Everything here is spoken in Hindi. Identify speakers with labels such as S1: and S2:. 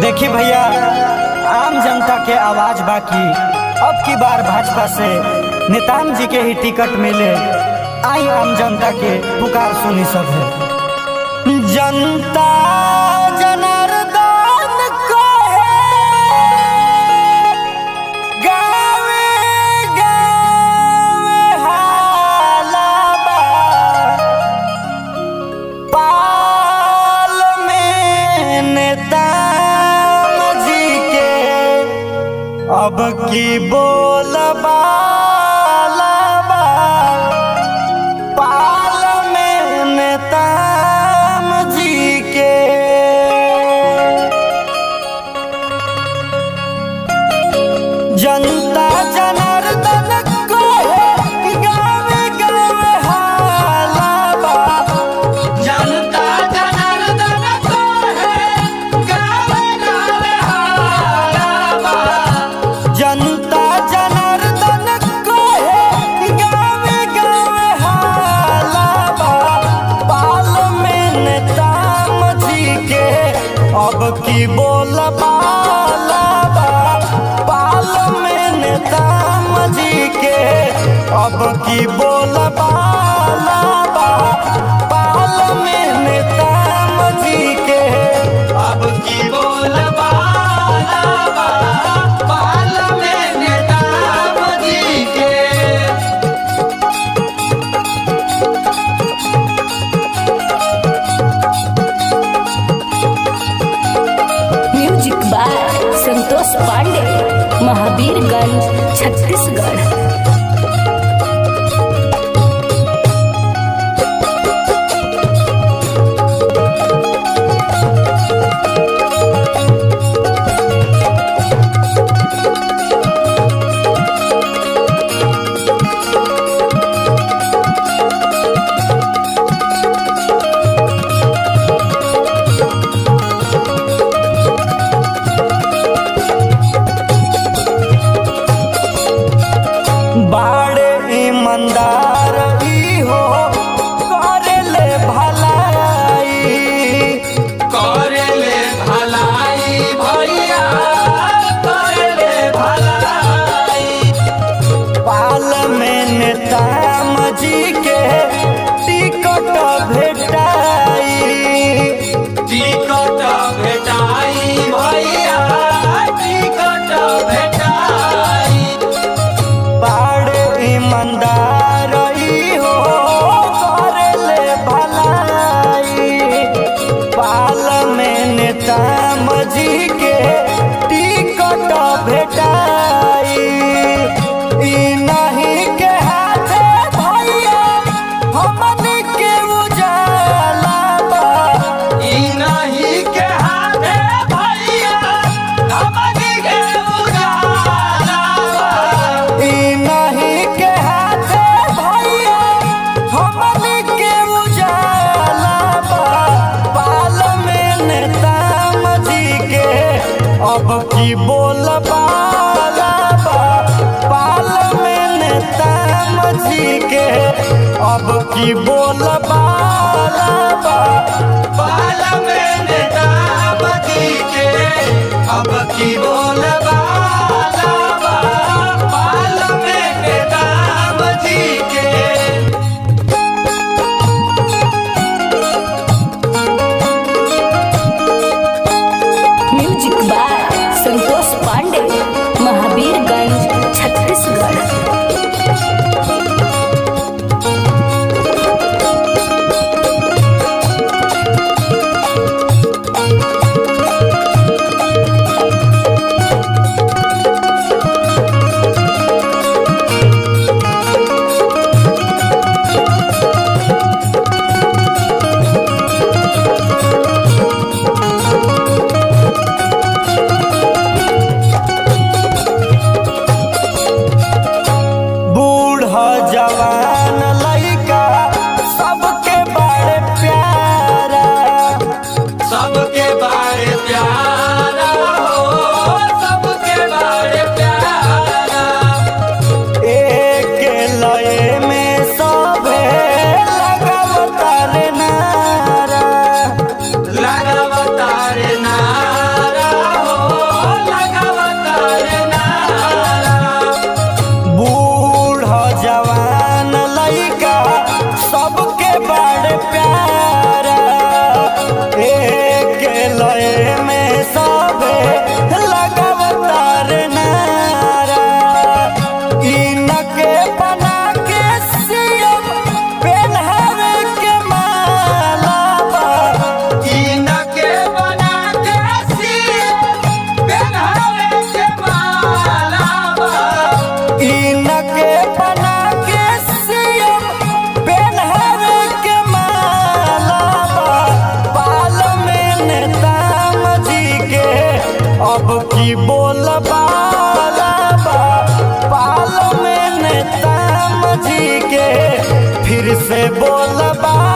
S1: देखिए भैया, आम जनता के आवाज़ बाकी। अब की बार भाजपा से नेताम जी के ही टिकट मिले। आई आम जनता के पुकार सुनी सब है जनता की बोल पाल में ताम जी के। जनता जन अब की बोल पाल में दाम जी के। अब की बोल पाला छत्तीसगढ़। की
S2: बोल पाल में के।
S1: अब की बोल पाल में के। अब की बोल से बोल बाला